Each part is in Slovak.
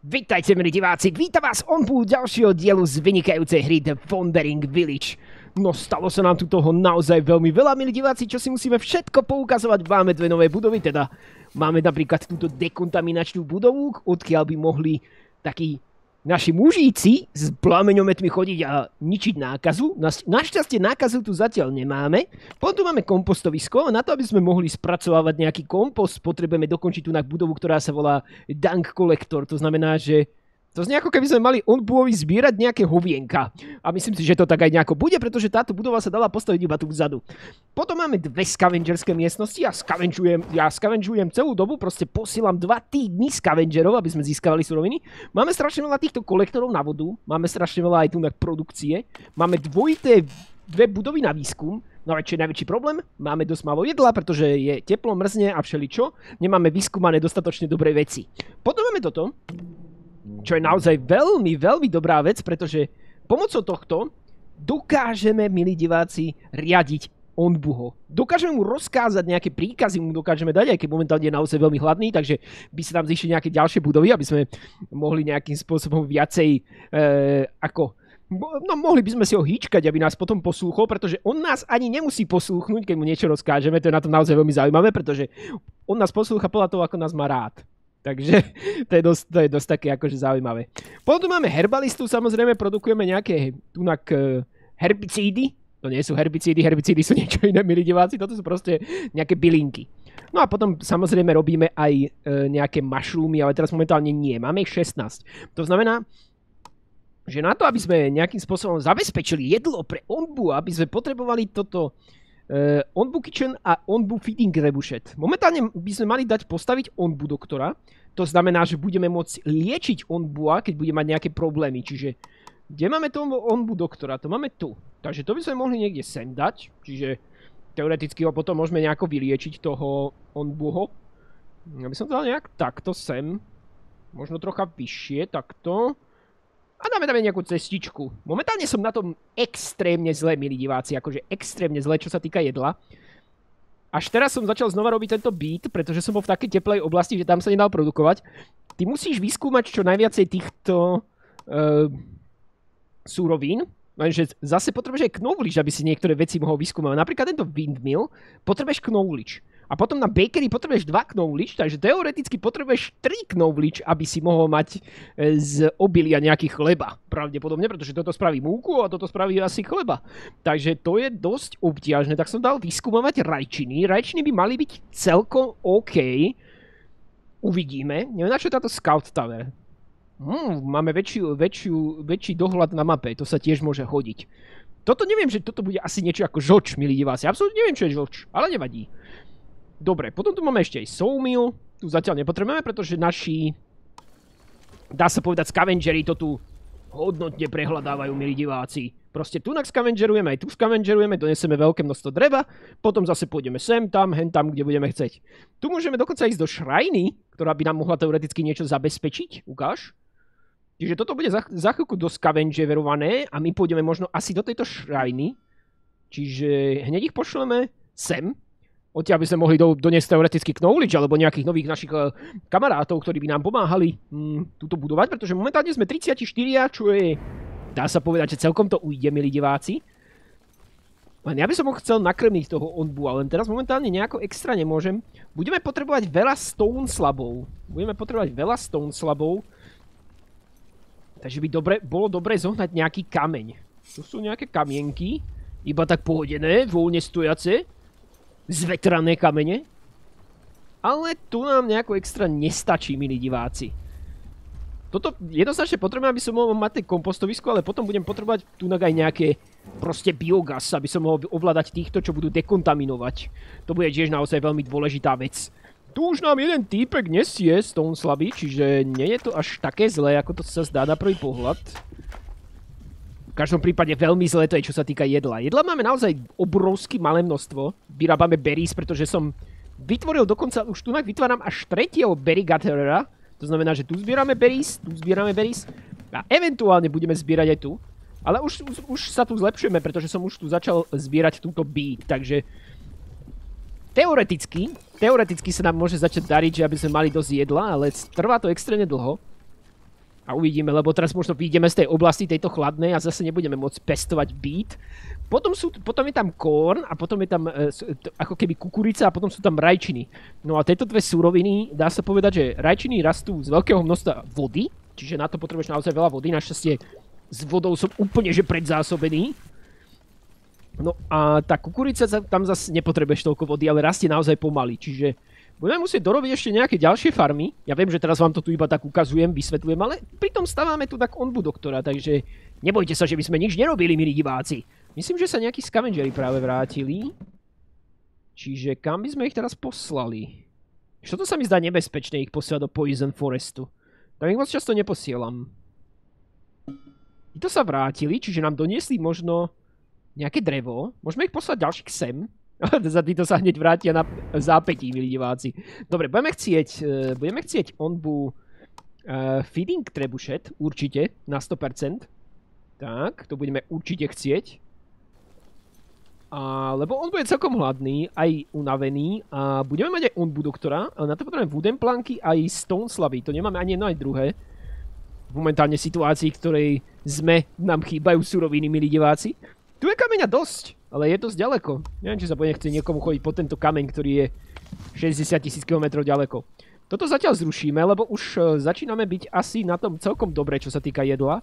Vítajte, milí diváci, vítam vás on púl ďalšieho dielu z vynikajúcej hry The Wandering Village. No stalo sa nám tu toho naozaj veľmi veľa, milí diváci, čo si musíme všetko poukazovať. Máme dve nové budovy, teda máme napríklad túto dekontaminačnú budovu, odkiaľ by mohli takí naši mužíci s plameňometmi chodiť a ničiť nákazu. Našťastie nákazu tu zatiaľ nemáme. Potom máme kompostovisko a na to, aby sme mohli spracovávať nejaký kompost, potrebujeme dokončiť tu na budovu, ktorá sa volá Dunk Collector. To znamená, že to znie ako keby sme mali onbuovi zbierať nejaké hovienka. A myslím si, že to tak aj nejako bude, pretože táto budova sa dala postaviť iba tu vzadu. Potom máme dve scavengerské miestnosti a scavenžujem, ja scavenžujem celú dobu, proste posielam dva týdny scavengerov, aby sme získavali suroviny. Máme strašne veľa týchto kolektorov na vodu, máme strašne veľa aj tu na produkcie, máme dvojité dve budovy na výskum, No a čo je najväčší problém? Máme dosť málo jedla, pretože je teplo, mrzne a všeličo. Nemáme vyskúmané dostatočne dobré veci. Potom máme toto čo je naozaj veľmi, veľmi dobrá vec, pretože pomocou tohto dokážeme, milí diváci, riadiť Onbuho. Dokážeme mu rozkázať nejaké príkazy, mu dokážeme dať, aj keď momentálne je naozaj veľmi hladný, takže by sa tam zišli nejaké ďalšie budovy, aby sme mohli nejakým spôsobom viacej e, ako No mohli by sme si ho hýčkať, aby nás potom poslúchol, pretože on nás ani nemusí poslúchnuť, keď mu niečo rozkážeme. To je na to naozaj veľmi zaujímavé, pretože on nás poslúcha podľa toho, ako nás má rád. Takže to je dosť, to je dosť také akože zaujímavé. Potom tu máme herbalistu, samozrejme produkujeme nejaké tunak e, herbicídy. To nie sú herbicídy, herbicídy sú niečo iné, milí diváci, toto sú proste nejaké bylinky. No a potom samozrejme robíme aj e, nejaké mašrúmy, ale teraz momentálne nie, máme ich 16. To znamená, že na to, aby sme nejakým spôsobom zabezpečili jedlo pre onbu, aby sme potrebovali toto uh, Onbu Kitchen a Onbu Feeding Rebušet. Momentálne by sme mali dať postaviť Onbu doktora. To znamená, že budeme môcť liečiť Onbua, keď bude mať nejaké problémy. Čiže kde máme to Onbu doktora? To máme tu. Takže to by sme mohli niekde sem dať. Čiže teoreticky ho potom môžeme nejako vyliečiť toho Onbuho. Ja by som to dal nejak takto sem. Možno trocha vyššie, takto. A dáme tam nejakú cestičku. Momentálne som na tom extrémne zle, milí diváci, akože extrémne zle, čo sa týka jedla. Až teraz som začal znova robiť tento beat, pretože som bol v takej teplej oblasti, že tam sa nedal produkovať. Ty musíš vyskúmať čo najviacej týchto uh, súrovín, lenže zase potrebuješ aj knowledge, aby si niektoré veci mohol vyskúmať. Napríklad tento windmill potrebuješ knowledge. A potom na bakery potrebuješ dva knowledge, takže teoreticky potrebuješ tri knowledge, aby si mohol mať e, z obilia nejaký chleba. Pravdepodobne, pretože toto spraví múku a toto spraví asi chleba. Takže to je dosť obťažné. Tak som dal vyskúmavať rajčiny. Rajčiny by mali byť celkom OK. Uvidíme. Neviem, na čo táto Scout Tower. Hmm, máme väčšiu, väčšiu, väčší dohľad na mape, to sa tiež môže hodiť. Toto neviem, že toto bude asi niečo ako žoč, milí diváci. Absolutne neviem, čo je žoč, ale nevadí. Dobre, potom tu máme ešte aj Soulmill. Tu zatiaľ nepotrebujeme, pretože naši, dá sa povedať, scavengery to tu hodnotne prehľadávajú, milí diváci. Proste tu scavengerujeme, aj tu scavengerujeme, doneseme veľké množstvo dreva, potom zase pôjdeme sem, tam, hen tam, kde budeme chceť. Tu môžeme dokonca ísť do šrajny, ktorá by nám mohla teoreticky niečo zabezpečiť. Ukáž? Čiže toto bude za, za chvíľku do scavengerované a my pôjdeme možno asi do tejto šrajny. Čiže hneď ich pošleme sem, Odtiaľ by sme mohli do, doniesť teoreticky knowledge alebo nejakých nových našich uh, kamarátov, ktorí by nám pomáhali mm, túto budovať, pretože momentálne sme 34, čo je, dá sa povedať, že celkom to ujde, milí diváci. Len ja by som ho chcel nakrmiť toho onbu, ale teraz momentálne nejako extra nemôžem. Budeme potrebovať veľa stone slabov. Budeme potrebovať veľa stone slabov. Takže by dobre, bolo dobre zohnať nejaký kameň. Tu sú nejaké kamienky. Iba tak pohodené, voľne stojace zvetrané kamene. Ale tu nám nejako extra nestačí, milí diváci. Toto jednoznačne potrebujem, aby som mohol mať kompostovisko, ale potom budem potrebovať tu aj nejaké proste biogas, aby som mohol ovládať týchto, čo budú dekontaminovať. To bude tiež naozaj veľmi dôležitá vec. Tu už nám jeden týpek nesie Stone slabý, čiže nie je to až také zlé, ako to sa zdá na prvý pohľad. Každom prípade veľmi zlé to je, čo sa týka jedla. Jedla máme naozaj obrovské malé množstvo. Vyrábame berries, pretože som vytvoril dokonca, už tu vytváram až tretieho berry gatherera. To znamená, že tu zbierame berries, tu zbierame berries a eventuálne budeme zbierať aj tu. Ale už, už, už sa tu zlepšujeme, pretože som už tu začal zbierať túto beat, takže teoreticky, teoreticky sa nám môže začať dariť, že aby sme mali dosť jedla, ale trvá to extrémne dlho. A uvidíme, lebo teraz možno vyjdeme z tej oblasti tejto chladnej a zase nebudeme môcť pestovať beat. Potom, sú, potom je tam korn a potom je tam e, ako keby kukurica a potom sú tam rajčiny. No a tieto dve súroviny, dá sa povedať, že rajčiny rastú z veľkého množstva vody, čiže na to potrebuješ naozaj veľa vody. Našťastie s vodou som úplne že predzásobený. No a tá kukurica, tam zase nepotrebuješ toľko vody, ale rastie naozaj pomaly, čiže Budeme musieť dorobiť ešte nejaké ďalšie farmy. Ja viem, že teraz vám to tu iba tak ukazujem, vysvetľujem, ale pritom stávame tu tak onbu doktora, takže nebojte sa, že by sme nič nerobili, milí diváci. Myslím, že sa nejakí scavengeri práve vrátili. Čiže kam by sme ich teraz poslali? Čo sa mi zdá nebezpečné ich posielať do Poison Forestu. Tam ich moc často neposielam. Títo sa vrátili, čiže nám doniesli možno nejaké drevo. Môžeme ich poslať ďalších sem. za títo sa hneď vrátia na zápetí, milí diváci. Dobre, budeme chcieť, uh, budeme chcieť onbu uh, feeding trebušet, určite, na 100%. Tak, to budeme určite chcieť. A, lebo on bude celkom hladný, aj unavený a budeme mať aj onbu doktora, ale na to potrebujeme wooden planky aj stone slaby, to nemáme ani jedno aj druhé. V momentálne situácii, ktorej sme, nám chýbajú suroviny, milí diváci. Tu je kameňa dosť. Ale je dosť ďaleko. Neviem, či sa bude chce niekomu chodiť po tento kameň, ktorý je 60 tisíc km ďaleko. Toto zatiaľ zrušíme, lebo už e, začíname byť asi na tom celkom dobre, čo sa týka jedla.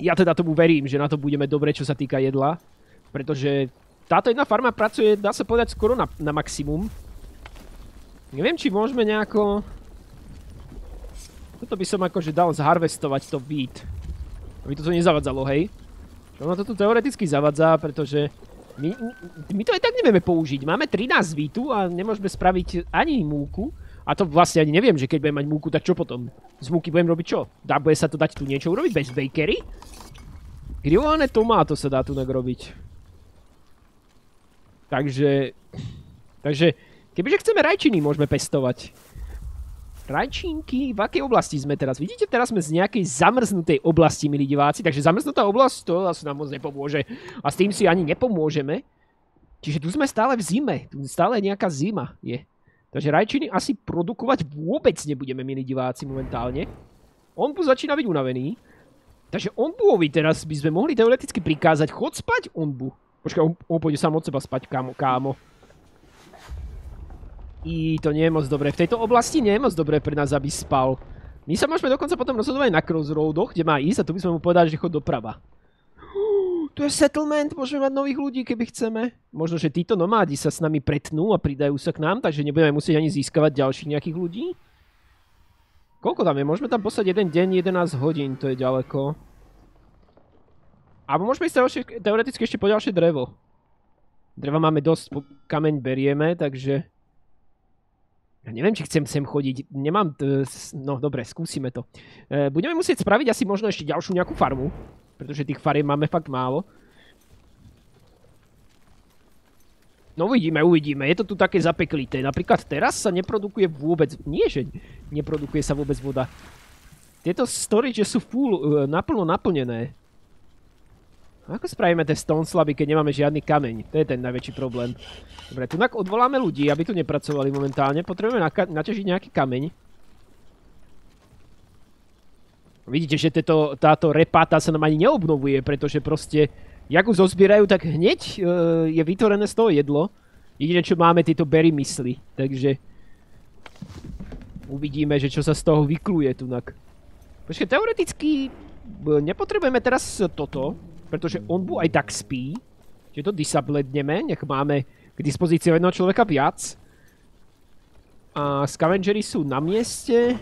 Ja teda tomu verím, že na to budeme dobre, čo sa týka jedla. Pretože táto jedna farma pracuje, dá sa povedať, skoro na, maximum. Neviem, či môžeme nejako... Toto by som akože dal zharvestovať to beat. Aby to nezavadzalo, hej? Ono to tu teoreticky zavadzá, pretože my, my to aj tak nevieme použiť. Máme 13 vítu a nemôžeme spraviť ani múku. A to vlastne ani neviem, že keď budem mať múku, tak čo potom? Z múky budem robiť čo? Dá, bude sa to dať tu niečo urobiť bez bakery? Grillované tomáto sa dá tu robiť. Takže... Takže... Kebyže chceme rajčiny, môžeme pestovať. Rajčínky, v akej oblasti sme teraz? Vidíte, teraz sme z nejakej zamrznutej oblasti, milí diváci, takže zamrznutá oblasť, to asi nám moc nepomôže. A s tým si ani nepomôžeme. Čiže tu sme stále v zime, tu stále nejaká zima je. Takže rajčiny asi produkovať vôbec nebudeme, milí diváci, momentálne. On bu začína byť unavený. Takže Onbuovi teraz by sme mohli teoreticky prikázať, chod spať Onbu. Počkaj, on, on pôjde sám od seba spať, kámo, kámo. I to nie je moc dobré. V tejto oblasti nie je moc dobré pre nás, aby spal. My sa môžeme dokonca potom rozhodovať na crossroadoch, kde má ísť a tu by sme mu povedali, že chod doprava. tu je settlement, môžeme mať nových ľudí, keby chceme. Možno, že títo nomádi sa s nami pretnú a pridajú sa k nám, takže nebudeme musieť ani získavať ďalších nejakých ľudí. Koľko tam je? Môžeme tam poslať jeden deň, 11 hodín, to je ďaleko. Alebo môžeme ísť teoreticky ešte po ďalšie drevo. Dreva máme dosť, kameň berieme, takže... Ja neviem, či chcem sem chodiť. Nemám... No dobre, skúsime to. E, budeme musieť spraviť asi možno ešte ďalšiu nejakú farmu. Pretože tých fariem máme fakt málo. No uvidíme, uvidíme. Je to tu také zapeklité. Napríklad teraz sa neprodukuje vôbec... Nie, že neprodukuje sa vôbec voda. Tieto storage sú full, e, naplno naplnené. Ako spravíme tie stone slaby, keď nemáme žiadny kameň? To je ten najväčší problém. Dobre, tu odvoláme ľudí, aby tu nepracovali momentálne. Potrebujeme naťažiť nejaký kameň. Vidíte, že táto repáta sa nám ani neobnovuje, pretože proste, jak ju zozbierajú, tak hneď uh, je vytvorené z toho jedlo. Jediné, čo máme, tieto berry mysli. Takže uvidíme, že čo sa z toho vykluje tunak. Počkej, teoreticky nepotrebujeme teraz toto pretože on bu aj tak spí, že to disabledneme, nech máme k dispozícii jedného človeka viac. A scavengery sú na mieste.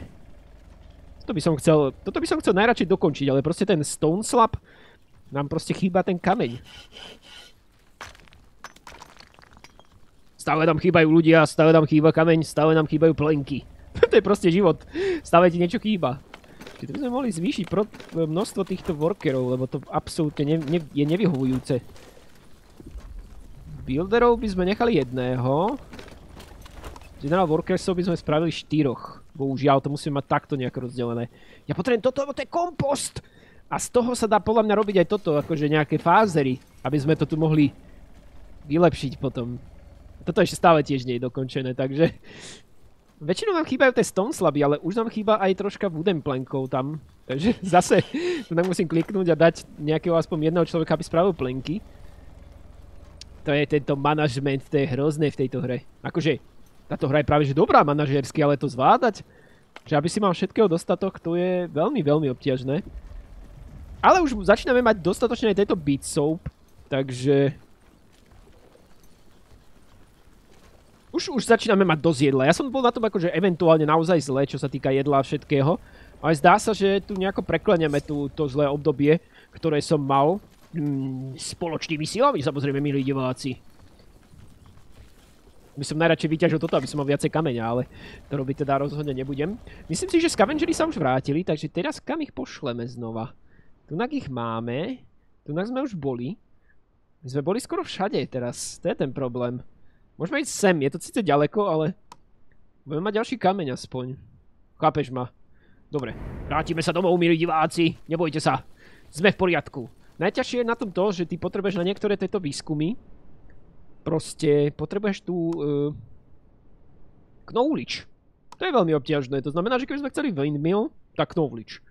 Toto by som chcel, toto by som chcel najradšej dokončiť, ale proste ten stone slab nám proste chýba ten kameň. Stále nám chýbajú ľudia, stále nám chýba kameň, stále nám chýbajú plenky. to je proste život. Stále ti niečo chýba. Čiže by sme mohli zvýšiť množstvo týchto workerov, lebo to absolútne ne, ne, je nevyhovujúce. Builderov by sme nechali jedného. General workersov by sme spravili štyroch. Bohužiaľ, to musíme mať takto nejako rozdelené. Ja potrebujem toto, lebo to je kompost! A z toho sa dá podľa mňa robiť aj toto, akože nejaké fázery, aby sme to tu mohli vylepšiť potom. Toto ešte stále tiež nie je dokončené, takže Väčšinou nám chýbajú tie stone slaby, ale už nám chýba aj troška wooden plankov tam. Takže zase tu nám musím kliknúť a dať nejakého aspoň jedného človeka, aby spravil plenky. To je tento manažment, to je hrozné v tejto hre. Akože, táto hra je práve že dobrá manažersky, ale to zvládať, že aby si mal všetkého dostatok, to je veľmi, veľmi obťažné. Ale už začíname mať dostatočne aj tejto beat soap, takže Už, už začíname mať dosť jedla. Ja som bol na tom akože eventuálne naozaj zle, čo sa týka jedla a všetkého. Ale zdá sa, že tu nejako prekleniame tú, to zlé obdobie, ktoré som mal. Hmm, spoločnými silami, samozrejme, milí diváci. By som najradšej vyťažil toto, aby som mal viacej kameňa, ale to robiť teda rozhodne nebudem. Myslím si, že scavengery sa už vrátili, takže teraz kam ich pošleme znova? Tunak ich máme. Tunak sme už boli. My sme boli skoro všade teraz, to je ten problém. Môžeme ísť sem, je to síce ďaleko, ale... Budeme mať ďalší kameň aspoň. Chápeš ma? Dobre, vrátime sa domov, milí diváci. Nebojte sa. Sme v poriadku. Najťažšie je na tom to, že ty potrebuješ na niektoré tieto výskumy proste potrebuješ tu uh. To je veľmi obťažné. To znamená, že keby sme chceli windmill, tak knowledge.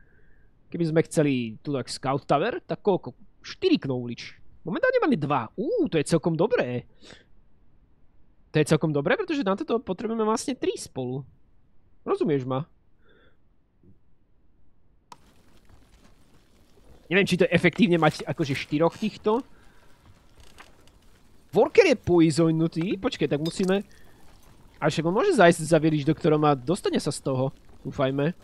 Keby sme chceli tu tak scout tower, tak koľko? 4 knowledge. Momentálne máme 2. Uuu, to je celkom dobré. To je celkom dobré, pretože na toto potrebujeme vlastne 3 spolu. Rozumieš ma? Neviem, či to je efektívne mať akože štyroch týchto. Worker je poisonutý. Počkej, tak musíme... A však on môže zajsť za village doktorom a dostane sa z toho. Dúfajme.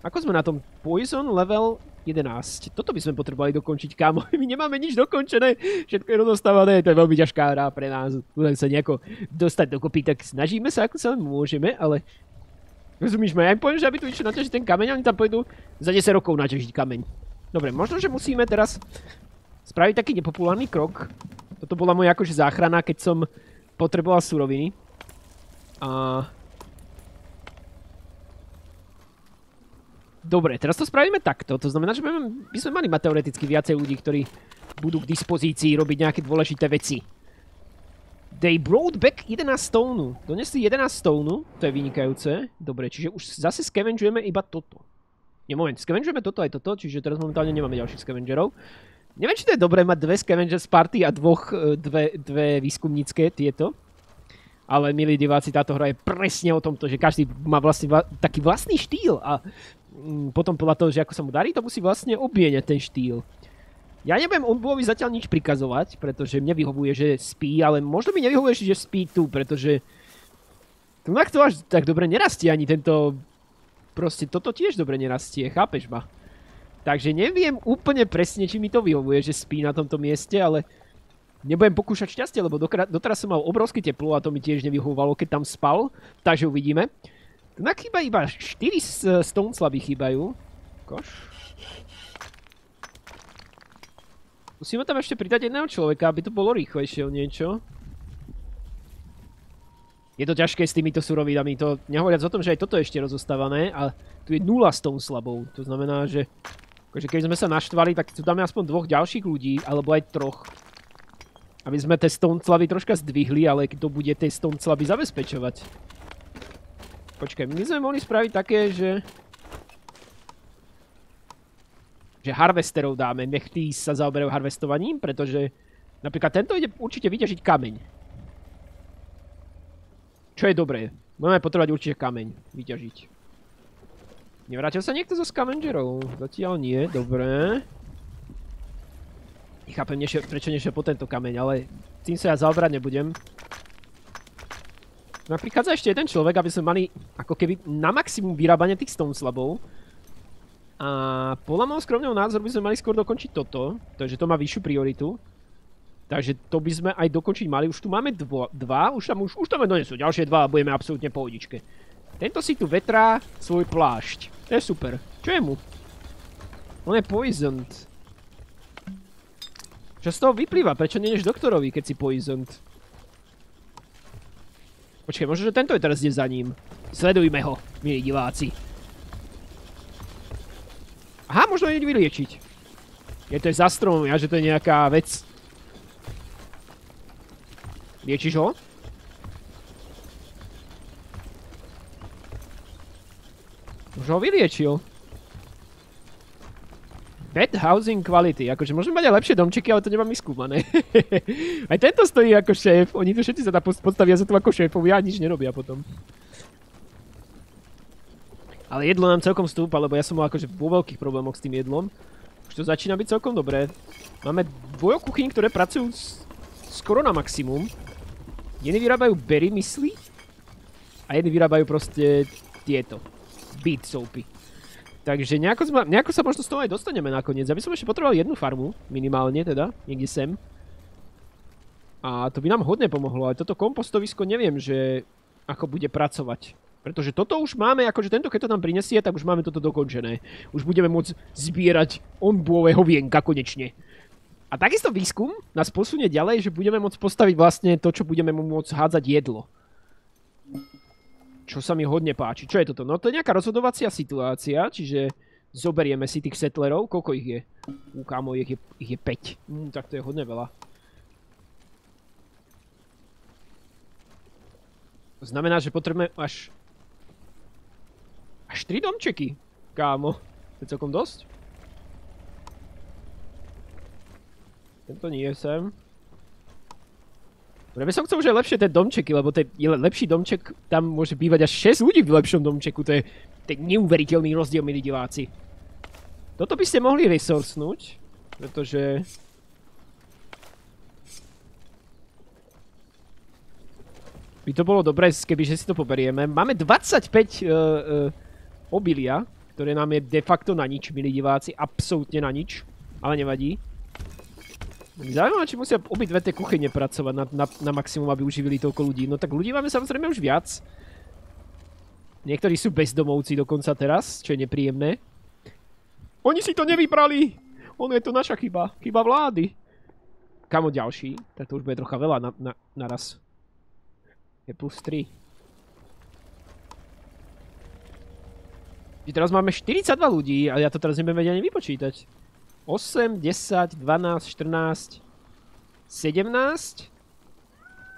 Ako sme na tom? Poison level 11. Toto by sme potrebovali dokončiť, kámo. My nemáme nič dokončené. Všetko je rozostávané. To je veľmi ťažká hra pre nás. Len sa nejako dostať dokopy, tak snažíme sa, ako sa môžeme, ale... Rozumíš ma? Ja im poviem, že aby tu išli naťažiť ten kameň, oni tam pôjdu za 10 rokov naťažiť kameň. Dobre, možno, že musíme teraz spraviť taký nepopulárny krok. Toto bola moja akože záchrana, keď som potreboval suroviny. A Dobre, teraz to spravíme takto. To znamená, že by sme mali mať teoreticky viacej ľudí, ktorí budú k dispozícii robiť nejaké dôležité veci. They brought back 11 stone. Donesli 11 stone, to je vynikajúce. Dobre, čiže už zase scavenžujeme iba toto. Nie, moment, scavenžujeme toto aj toto, čiže teraz momentálne nemáme ďalších scavengerov. Neviem, či to je dobré mať dve scavengers party a dvoch, e, dve, výskumnícke tieto. Ale milí diváci, táto hra je presne o tomto, že každý má vlastne vla, taký vlastný štýl a potom podľa toho, že ako sa mu darí, to musí vlastne obieňať ten štýl. Ja neviem Onbuovi zatiaľ nič prikazovať, pretože mne vyhovuje, že spí, ale možno mi nevyhovuje, že spí tu, pretože tu to až tak dobre nerastie ani tento... Proste toto tiež dobre nerastie, chápeš ma? Takže neviem úplne presne, či mi to vyhovuje, že spí na tomto mieste, ale nebudem pokúšať šťastie, lebo doteraz som mal obrovské teplo a to mi tiež nevyhovovalo, keď tam spal, takže uvidíme. Tu chýba iba 4 stone slaby chýbajú. Koš. Musíme tam ešte pridať jedného človeka, aby to bolo rýchlejšie o niečo. Je to ťažké s týmito surovinami, to nehovoriac o tom, že aj toto je ešte rozostávané, ale tu je 0 stone slabov. To znamená, že akože keď sme sa naštvali, tak tu dáme aspoň dvoch ďalších ľudí, alebo aj troch. Aby sme tie stone slaby troška zdvihli, ale kto bude tie stone slaby zabezpečovať. Počkaj, my sme mohli spraviť také, že... Že harvesterov dáme, nech tí sa zaoberajú harvestovaním, pretože napríklad tento ide určite vyťažiť kameň. Čo je dobré. Budeme potrebovať určite kameň vyťažiť. Nevrátil sa niekto zo scavengerov? Zatiaľ nie, dobré. Nechápem, prečo nešiel po tento kameň, ale tým sa ja zaoberať nebudem. No prichádza ešte jeden človek, aby sme mali ako keby na maximum vyrábania tých stone slabov. A podľa môjho skromného názoru by sme mali skôr dokončiť toto, takže to má vyššiu prioritu. Takže to by sme aj dokončiť mali. Už tu máme dva, už tam, už, už tam donesú ďalšie dva a budeme absolútne pohodičke. Tento si tu vetrá svoj plášť. To je super. Čo je mu? On je poisoned. Čo z toho vyplýva? Prečo neneš doktorovi, keď si poisoned? Počkaj, možno, že tento je teraz ide za ním. Sledujme ho, milí diváci. Aha, možno ide vyliečiť. Je to je za stromom, ja že to je nejaká vec. Liečiš ho? Už ho vyliečil. Bad housing quality, akože môžeme mať aj lepšie domčeky, ale to nemám vyskúmané. aj tento stojí ako šéf, oni tu všetci sa tam postavia sa tu ako šéfovia a nič nerobia potom. Ale jedlo nám celkom stúpa, lebo ja som mal akože vo veľkých problémoch s tým jedlom. Už to začína byť celkom dobré. Máme dvojokuchyň, ktoré pracujú skoro na maximum. Jedni vyrábajú berry mysli a jedni vyrábajú proste tieto. Beat soapy. Takže nejako, zma, nejako sa možno z toho aj dostaneme nakoniec. Ja by som ešte potreboval jednu farmu, minimálne teda, niekde sem. A to by nám hodne pomohlo, ale toto kompostovisko neviem, že ako bude pracovať. Pretože toto už máme, akože tento keď to tam prinesie, tak už máme toto dokončené. Už budeme môcť zbierať onbúové hovienka konečne. A takisto výskum nás posunie ďalej, že budeme môcť postaviť vlastne to, čo budeme môcť hádzať jedlo čo sa mi hodne páči. Čo je toto? No to je nejaká rozhodovacia situácia, čiže zoberieme si tých settlerov. Koľko ich je? U kámo, ich je, ich je 5. Mm, tak to je hodne veľa. To znamená, že potrebujeme až... Až 3 domčeky, kámo. To je celkom dosť. Tento nie sem. Ja by som chcel, že je lepšie tie domčeky, lebo ten lepší domček, tam môže bývať až 6 ľudí v lepšom domčeku, to je, je neuveriteľný rozdiel, milí diváci. Toto by ste mohli resourcenúť, pretože... By to bolo dobré, kebyže si to poberieme. Máme 25 uh, uh, obilia, ktoré nám je de facto na nič, milí diváci, absolútne na nič, ale nevadí. Zaujímavé, či musia obidve tie kuchyne pracovať na, na, na maximum, aby uživili toľko ľudí. No tak ľudí máme samozrejme už viac. Niektorí sú bezdomovci dokonca teraz, čo je nepríjemné. Oni si to nevybrali! Ono je to naša chyba. Chyba vlády. Kamo ďalší? Tak to už bude trocha veľa na, na, naraz. Je plus 3. Teraz máme 42 ľudí a ja to teraz nebudem vedieť ani vypočítať. 8, 10, 12, 14, 17,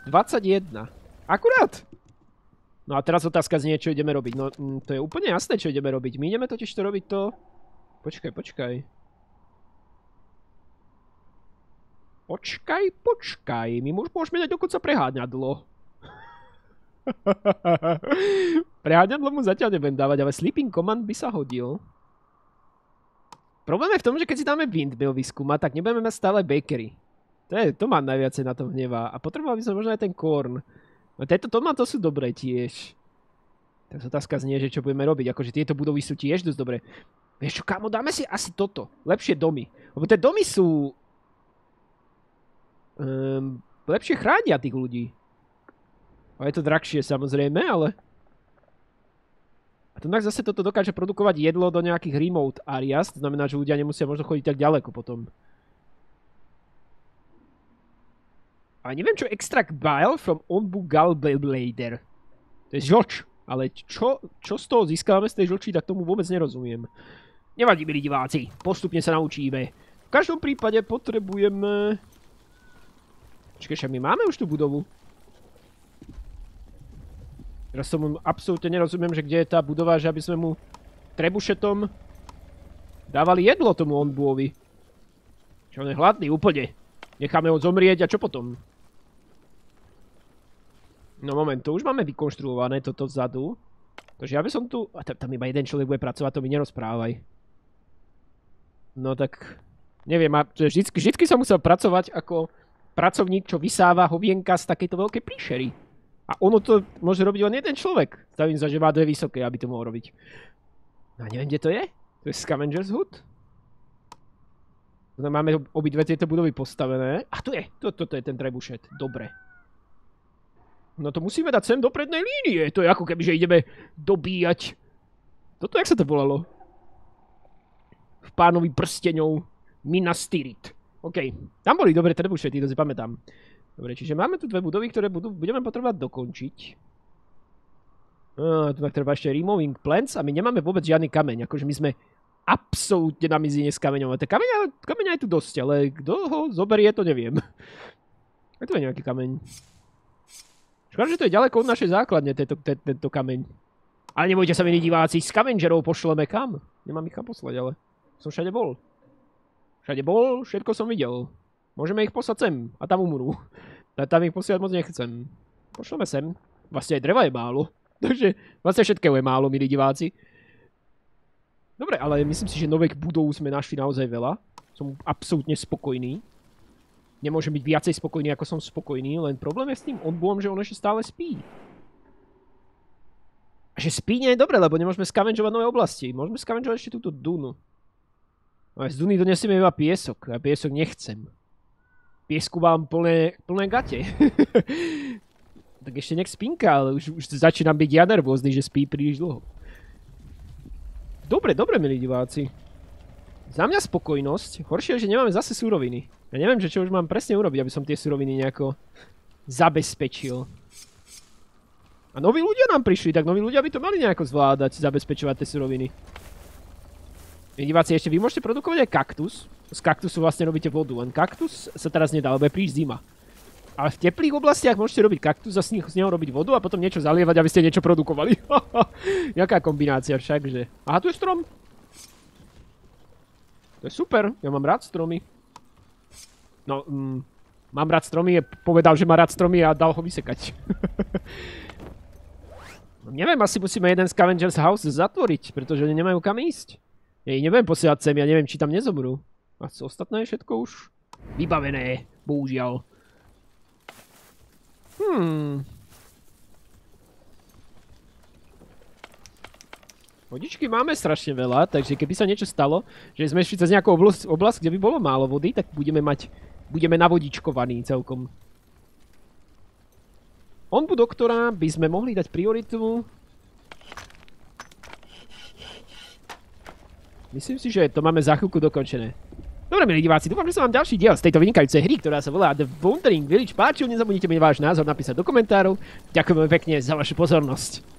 21. Akurát. No a teraz otázka znie, čo ideme robiť. No mm, to je úplne jasné, čo ideme robiť. My ideme totiž to robiť to... Počkaj, počkaj. Počkaj, počkaj. My môžeme dať dokonca preháňadlo. preháňadlo mu zatiaľ nebudem dávať, ale Sleeping Command by sa hodil. Problém je v tom, že keď si dáme windmill vyskúmať, tak nebudeme mať stále bakery. To, je, to ma najviacej na tom hnevá. A potreboval by som možno aj ten korn. No tieto tomato sú dobré tiež. Tak otázka znie, že čo budeme robiť. Akože tieto budovy sú tiež dosť dobré. Vieš čo, kámo, dáme si asi toto. Lepšie domy. Lebo tie domy sú... Um, lepšie chránia tých ľudí. A je to drahšie samozrejme, ale... A tu zase toto dokáže produkovať jedlo do nejakých remote areas, to znamená, že ľudia nemusia možno chodiť tak ďaleko potom. A neviem čo extract bile from Onbu Gallblader. To je žlč, ale čo, čo z toho získávame z tej žlči, tak tomu vôbec nerozumiem. Nevadí, milí diváci, postupne sa naučíme. V každom prípade potrebujeme... Počkej, my máme už tú budovu. Teraz tomu absolútne nerozumiem, že kde je tá budova, že aby sme mu trebušetom dávali jedlo tomu onbuovi. Čo on je hladný úplne. Necháme ho zomrieť a čo potom? No moment, to už máme vykonštruované toto vzadu. Takže ja by som tu... A tam iba jeden človek bude pracovať, to mi nerozprávaj. No tak... Neviem, a vždycky, som musel pracovať ako pracovník, čo vysáva hovienka z takejto veľkej príšery. A ono to môže robiť len jeden človek. Stavím sa, že má dve vysoké, aby to mohol robiť. No a neviem, kde to je. To je Scavenger's Hood. No, máme obidve tieto budovy postavené. A tu je. Toto to je ten trebušet. Dobre. No to musíme dať sem do prednej línie. To je ako keby, že ideme dobíjať. Toto, jak sa to volalo? V pánovi prsteňov. Minas Tirith. OK. Tam boli dobre trebušety, to si pamätám. Dobre, čiže máme tu dve budovy, ktoré budú, budeme potrebovať dokončiť. Tu tak treba ešte removing plants a my nemáme vôbec žiadny kameň. Akože my sme absolútne na mizine s kameňom. A kameňa, kameňa je tu dosť, ale kto ho zoberie, to neviem. A tu je nejaký kameň. Škoda, že to je ďaleko od našej základne, tento, kameň. Ale nebojte sa, milí diváci, scavengerov pošleme kam? Nemám ich kam poslať, ale som všade bol. Všade bol, všetko som videl. Môžeme ich poslať sem a tam umrú. Tam ich posielať moc nechcem. Pošleme sem. Vlastne aj dreva je málo. Takže vlastne všetkého je málo, milí diváci. Dobre, ale myslím si, že nových budov sme našli naozaj veľa. Som absolútne spokojný. Nemôžem byť viacej spokojný, ako som spokojný, len problém je s tým odbom, že on ešte stále spí. A že spí nie je dobre, lebo nemôžeme skavenžovať nové oblasti. Môžeme skavenžovať ešte túto dunu. Ale z duny donesieme iba piesok. A piesok nechcem. Piesku mám plné, plné gate. tak ešte nech spinka, ale už, už začínam byť ja nervózny, že spí príliš dlho. Dobre, dobre, milí diváci. Za mňa spokojnosť. Horšie je, že nemáme zase suroviny. Ja neviem, že čo už mám presne urobiť, aby som tie suroviny nejako zabezpečil. A noví ľudia nám prišli, tak noví ľudia by to mali nejako zvládať, zabezpečovať tie suroviny. Diváci, ešte vy môžete produkovať aj kaktus. Z kaktusu vlastne robíte vodu, len kaktus sa teraz nedá, lebo je príliš zima. Ale v teplých oblastiach môžete robiť kaktus a z neho robiť vodu a potom niečo zalievať, aby ste niečo produkovali. Jaká kombinácia však, že... Aha, tu je strom. To je super, ja mám rád stromy. No, mm, mám rád stromy, je povedal, že má rád stromy a dal ho vysekať. No, neviem, asi musíme jeden Scavengers House zatvoriť, pretože nemajú kam ísť. Ja ich neviem posielať sem, ja neviem, či tam nezomrú. A ostatné je všetko už vybavené, bohužiaľ. Hmm. Vodičky máme strašne veľa, takže keby sa niečo stalo, že sme šli cez nejakú oblasť, kde by bolo málo vody, tak budeme mať, budeme navodičkovaní celkom. Onbu doktora by sme mohli dať prioritu. Myslím si, že to máme za chvíľku dokončené. Dobre, milí diváci, dúfam, že sa vám ďalší diel z tejto vynikajúcej hry, ktorá sa volá The Wandering Village páčil. Nezabudnite mi váš názor napísať do komentárov. Ďakujem pekne za vašu pozornosť.